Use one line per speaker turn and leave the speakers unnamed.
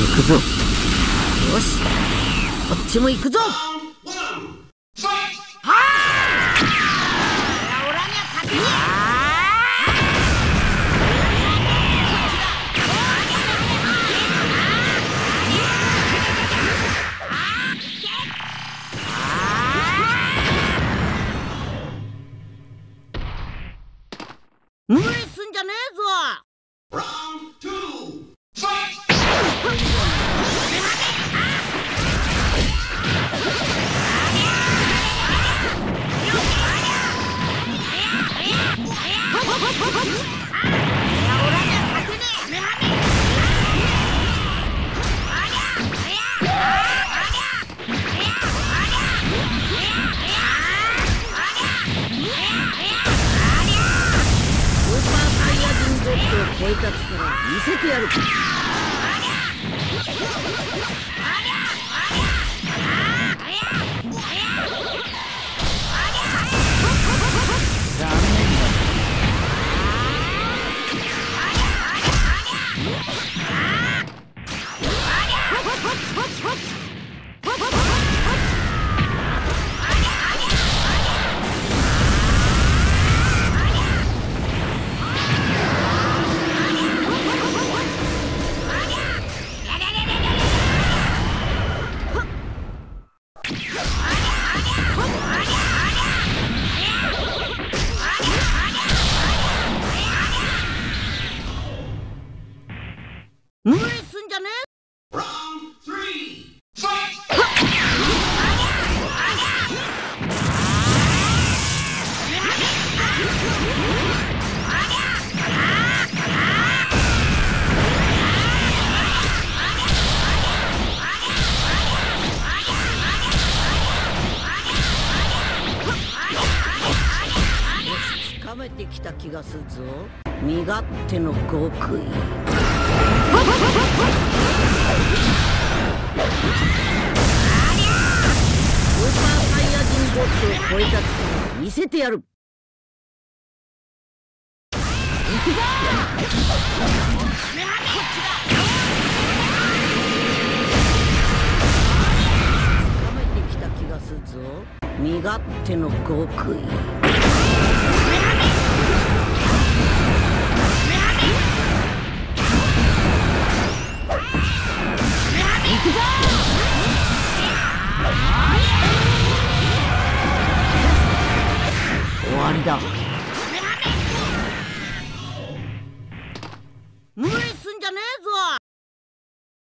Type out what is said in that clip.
行くぞ。よし。こっちも行くぞ。はあオラには勝てね無理すん。スーパーサイヤ人ゴッドを超えた力見せてやる無理すんじゃね
Round
めてきた気がするぞ。身勝手の極意。スーパーサイヤ人ゴッドを超えた力見せてやる。身勝手の極意終わりだ。呢